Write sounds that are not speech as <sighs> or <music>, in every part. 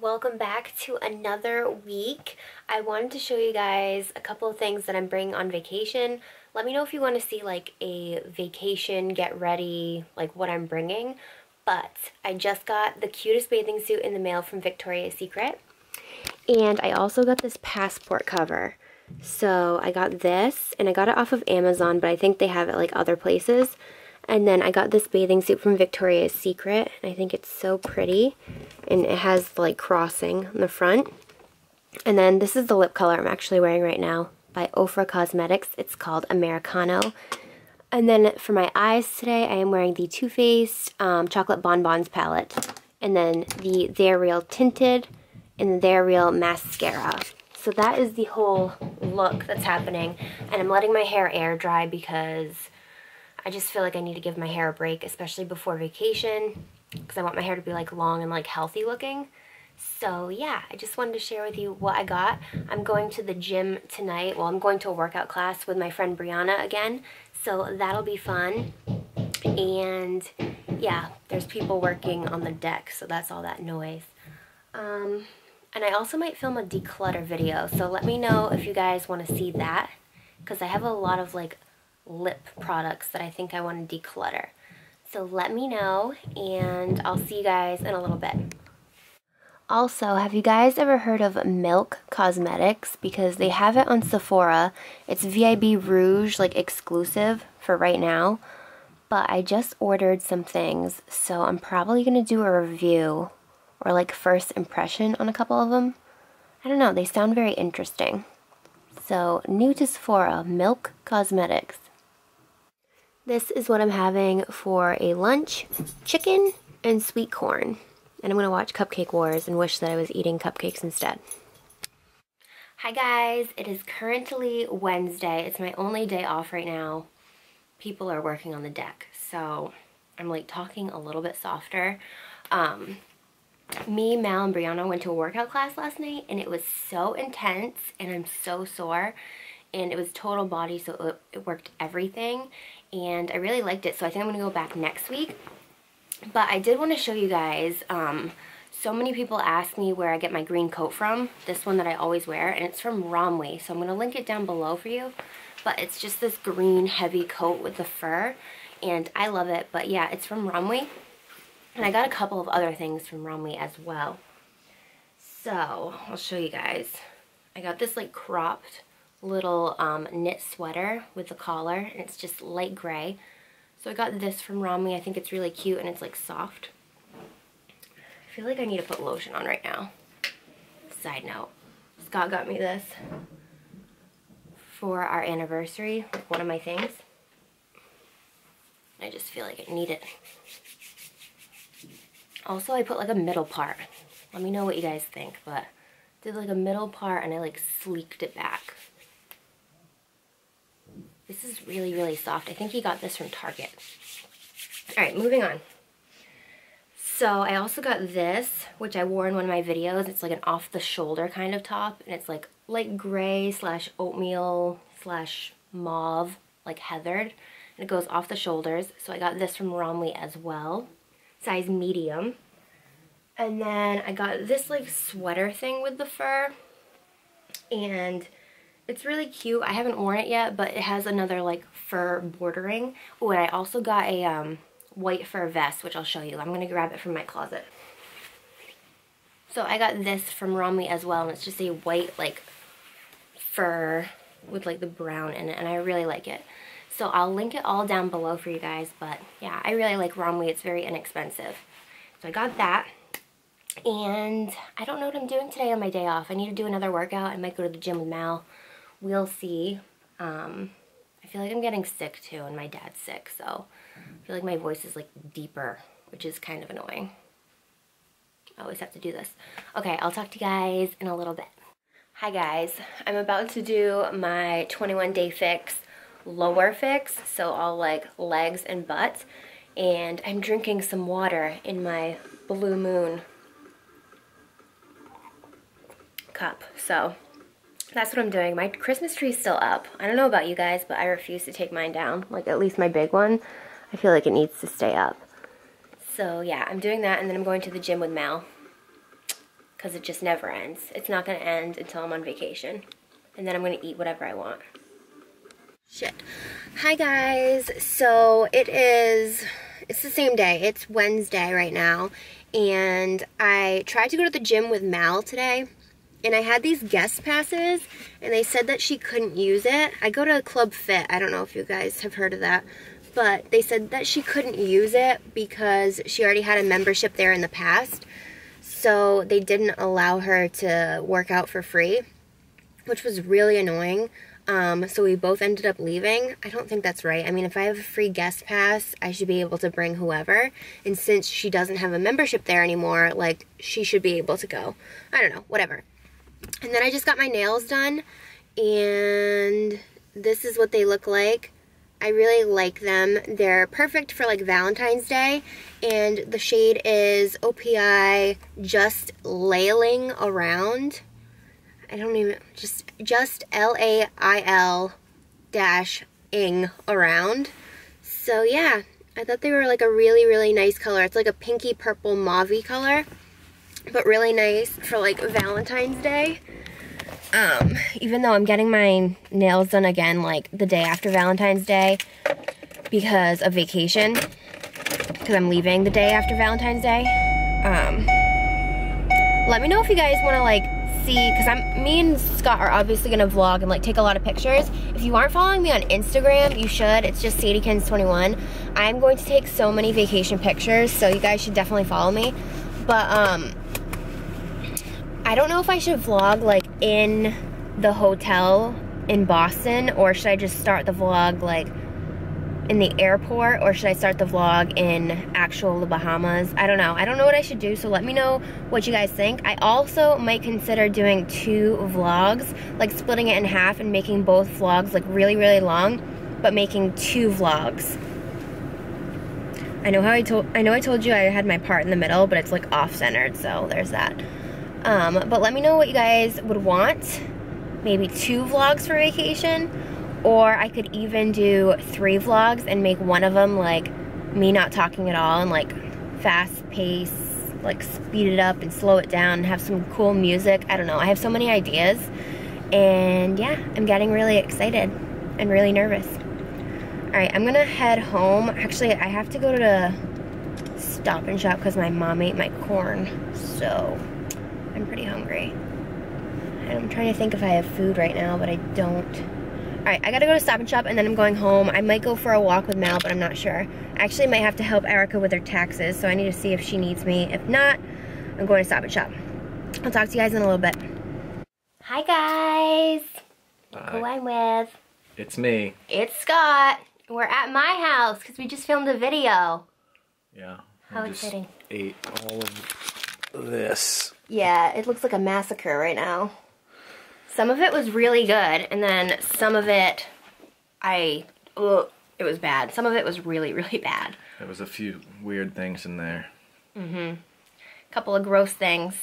welcome back to another week. I wanted to show you guys a couple of things that I'm bringing on vacation. Let me know if you want to see like a vacation, get ready, like what I'm bringing. But I just got the cutest bathing suit in the mail from Victoria's Secret. And I also got this passport cover. So I got this, and I got it off of Amazon, but I think they have it like other places. And then I got this bathing suit from Victoria's Secret. I think it's so pretty. And it has like crossing on the front. And then this is the lip color I'm actually wearing right now by Ofra Cosmetics. It's called Americano. And then for my eyes today, I am wearing the Too Faced um, Chocolate Bonbons palette. And then the They're Real Tinted and They're Real Mascara. So that is the whole look that's happening. And I'm letting my hair air dry because I just feel like I need to give my hair a break, especially before vacation, because I want my hair to be like long and like healthy looking. So yeah, I just wanted to share with you what I got. I'm going to the gym tonight. Well, I'm going to a workout class with my friend Brianna again, so that'll be fun. And yeah, there's people working on the deck, so that's all that noise. Um, and I also might film a declutter video, so let me know if you guys want to see that, because I have a lot of like lip products that I think I want to declutter. So let me know, and I'll see you guys in a little bit. Also, have you guys ever heard of Milk Cosmetics? Because they have it on Sephora. It's VIB Rouge, like exclusive for right now. But I just ordered some things, so I'm probably going to do a review or like first impression on a couple of them. I don't know, they sound very interesting. So, new to Sephora, Milk Cosmetics. This is what I'm having for a lunch, chicken and sweet corn. And I'm to watch Cupcake Wars and wish that I was eating cupcakes instead. Hi guys, it is currently Wednesday. It's my only day off right now. People are working on the deck, so I'm like talking a little bit softer. Um, me, Mal, and Brianna went to a workout class last night and it was so intense and I'm so sore and it was total body so it, it worked everything and I really liked it so I think I'm gonna go back next week. But I did want to show you guys um, so many people ask me where I get my green coat from this one that I always wear and it's from Romwe so I'm gonna link it down below for you. But it's just this green heavy coat with the fur and I love it but yeah it's from Romwe and I got a couple of other things from Romwe as well. So I'll show you guys. I got this like cropped little um, knit sweater with the collar and it's just light gray. So I got this from Romwe. I think it's really cute and it's like soft. I feel like I need to put lotion on right now. Side note, Scott got me this for our anniversary, like one of my things. I just feel like I need it. Also, I put like a middle part. Let me know what you guys think, but did like a middle part and I like sleeked it back. This is really, really soft. I think he got this from Target. All right, moving on. So I also got this, which I wore in one of my videos. It's like an off-the-shoulder kind of top, and it's like light gray slash oatmeal slash mauve, like heathered. And it goes off the shoulders. So I got this from Romwe as well, size medium. And then I got this like sweater thing with the fur. And it's really cute. I haven't worn it yet, but it has another like fur bordering. Oh, and I also got a um, white fur vest, which I'll show you. I'm going to grab it from my closet. So I got this from Romwe as well, and it's just a white like fur with like the brown in it, and I really like it. So I'll link it all down below for you guys, but yeah, I really like Romwe. It's very inexpensive. So I got that. And I don't know what I'm doing today on my day off. I need to do another workout. I might go to the gym with Mal we'll see. Um, I feel like I'm getting sick too, and my dad's sick, so I feel like my voice is like deeper, which is kind of annoying. I always have to do this. Okay, I'll talk to you guys in a little bit. Hi guys, I'm about to do my 21 day fix lower fix, so all like legs and butt, and I'm drinking some water in my Blue Moon cup, so that's what I'm doing. My Christmas tree is still up. I don't know about you guys, but I refuse to take mine down. Like, at least my big one. I feel like it needs to stay up. So, yeah, I'm doing that, and then I'm going to the gym with Mal. because it just never ends. It's not gonna end until I'm on vacation. And then I'm gonna eat whatever I want. Shit. Hi guys. So it is, it's the same day. It's Wednesday right now. And I tried to go to the gym with Mal today. And I had these guest passes and they said that she couldn't use it. I go to Club Fit. I don't know if you guys have heard of that but they said that she couldn't use it because she already had a membership there in the past. So they didn't allow her to work out for free, which was really annoying. Um, so we both ended up leaving. I don't think that's right. I mean, if I have a free guest pass, I should be able to bring whoever. And since she doesn't have a membership there anymore, like, she should be able to go. I don't know, whatever. And then I just got my nails done, and this is what they look like. I really like them. They're perfect for like Valentine's Day and the shade is OPI Just Lailing Around. I don't even, just, just L-A-I-L dash ing around. So yeah, I thought they were like a really, really nice color. It's like a pinky purple mauve color, but really nice for like Valentine's Day. Um, even though I'm getting my nails done again like the day after Valentine's Day because of vacation, because I'm leaving the day after Valentine's Day. Um, let me know if you guys want to like see, because I'm me and Scott are obviously gonna vlog and like take a lot of pictures. If you aren't following me on Instagram, you should. It's just Sadiekins21. I'm going to take so many vacation pictures, so you guys should definitely follow me. But um, I don't know if I should vlog like in the hotel in Boston or should I just start the vlog like in the airport or should I start the vlog in actual the Bahamas? I don't know. I don't know what I should do, so let me know what you guys think. I also might consider doing two vlogs, like splitting it in half and making both vlogs like really, really long, but making two vlogs. I know how I told I know I told you I had my part in the middle, but it's like off-centered, so there's that. Um, but let me know what you guys would want. Maybe two vlogs for vacation. Or I could even do three vlogs and make one of them like me not talking at all and like fast pace, like speed it up and slow it down and have some cool music. I don't know. I have so many ideas. And yeah, I'm getting really excited and really nervous. Alright, I'm gonna head home. Actually, I have to go to Stop and Shop because my mom ate my corn. So, I'm pretty hungry. And I'm trying to think if I have food right now, but I don't. Alright, I gotta go to Stop and Shop and then I'm going home. I might go for a walk with Mal, but I'm not sure. I actually might have to help Erica with her taxes, so I need to see if she needs me. If not, I'm going to Stop and Shop. I'll talk to you guys in a little bit. Hi guys! Hi. Who I'm with. It's me. It's Scott. We're at my house because we just filmed a video. Yeah. How I just exciting. ate all of this. Yeah, it looks like a massacre right now. Some of it was really good, and then some of it, I, ugh, it was bad. Some of it was really, <laughs> really bad. There was a few weird things in there. Mm-hmm. A couple of gross things.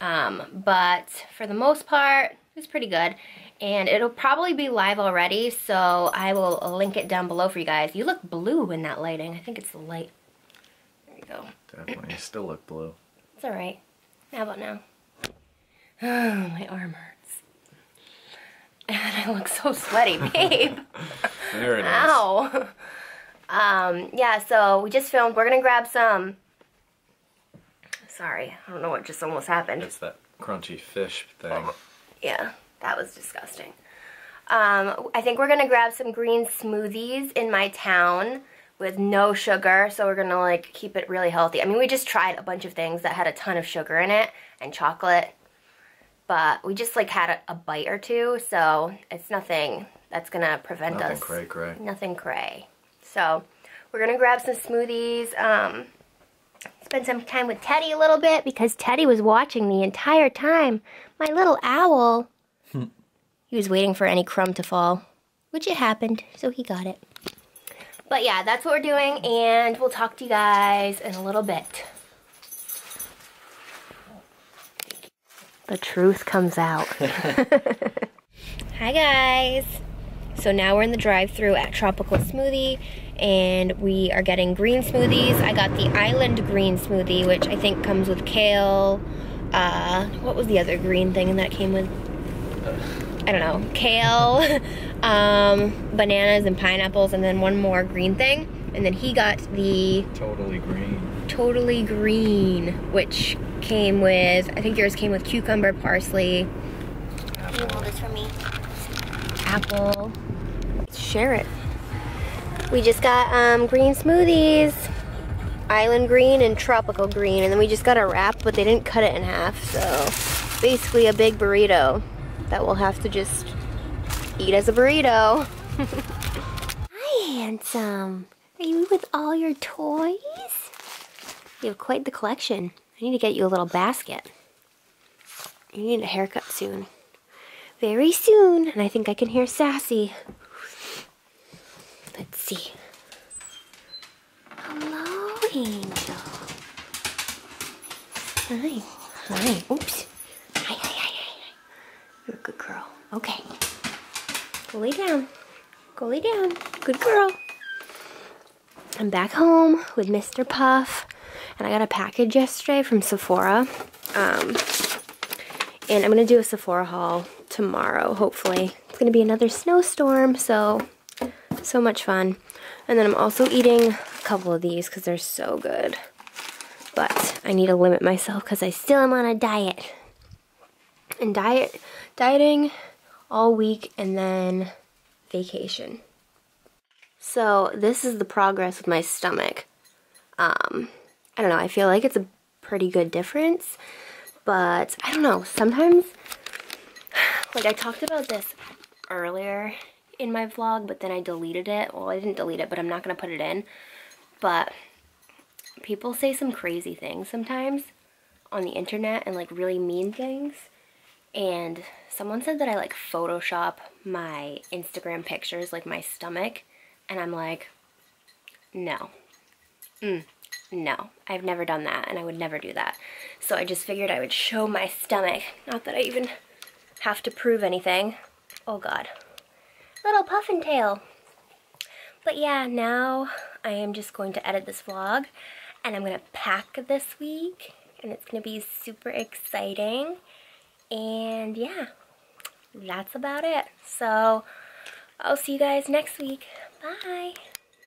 Um, but for the most part, it was pretty good. And it'll probably be live already, so I will link it down below for you guys. You look blue in that lighting. I think it's the light. There you go. Definitely. You still look blue. It's alright. How about now? Oh, <sighs> my arm hurts. And I look so sweaty, <laughs> babe. There it is. Ow. Um, yeah, so we just filmed. We're gonna grab some. Sorry, I don't know what just almost happened. It's that crunchy fish thing. Yeah, that was disgusting. Um, I think we're gonna grab some green smoothies in my town with no sugar, so we're gonna like keep it really healthy. I mean, we just tried a bunch of things that had a ton of sugar in it and chocolate, but we just like had a, a bite or two, so it's nothing that's gonna prevent Nothing us. Nothing cray cray. Nothing cray. So we're gonna grab some smoothies. Um, spend some time with Teddy a little bit because Teddy was watching the entire time. My little owl. he was waiting for any crumb to fall, which it happened, so he got it. But yeah, that's what we're doing, and we'll talk to you guys in a little bit. The truth comes out. <laughs> <laughs> Hi guys. So now we're in the drive-through at Tropical Smoothie and we are getting green smoothies. I got the Island Green Smoothie, which I think comes with kale, uh, what was the other green thing that came with? I don't know, kale, <laughs> um, bananas and pineapples, and then one more green thing. And then he got the Totally green. totally green, which came with, I think yours came with cucumber, parsley. You hold this for me. Apple. Share it. We just got um, green smoothies. Island green and tropical green. And then we just got a wrap, but they didn't cut it in half. So basically a big burrito that we'll have to just eat as a burrito. <laughs> Hi, handsome. Are you with all your toys? You have quite the collection. I need to get you a little basket. You need a haircut soon. Very soon. And I think I can hear Sassy. Let's see. Hello, Angel. Hi. Hi. Oops. Hi, hi, hi, hi. hi. You're a good girl. Okay. Go lay down. Go lay down. Good girl. I'm back home with Mr. Puff. And I got a package yesterday from Sephora. Um, and I'm going to do a Sephora haul tomorrow, hopefully. It's going to be another snowstorm, so so much fun. And then I'm also eating a couple of these because they're so good. But I need to limit myself because I still am on a diet. And diet, dieting all week and then vacation. So this is the progress with my stomach. Um, I don't know, I feel like it's a pretty good difference. But I don't know, sometimes, <sighs> like I talked about this earlier in my vlog, but then I deleted it. Well, I didn't delete it, but I'm not going to put it in. But people say some crazy things sometimes on the internet and like really mean things. And someone said that I like Photoshop my Instagram pictures, like my stomach. And I'm like, no. Mm, no, I've never done that and I would never do that. So I just figured I would show my stomach. Not that I even have to prove anything. Oh God little puffin tail. But yeah, now I am just going to edit this vlog and I'm going to pack this week and it's going to be super exciting. And yeah, that's about it. So I'll see you guys next week. Bye.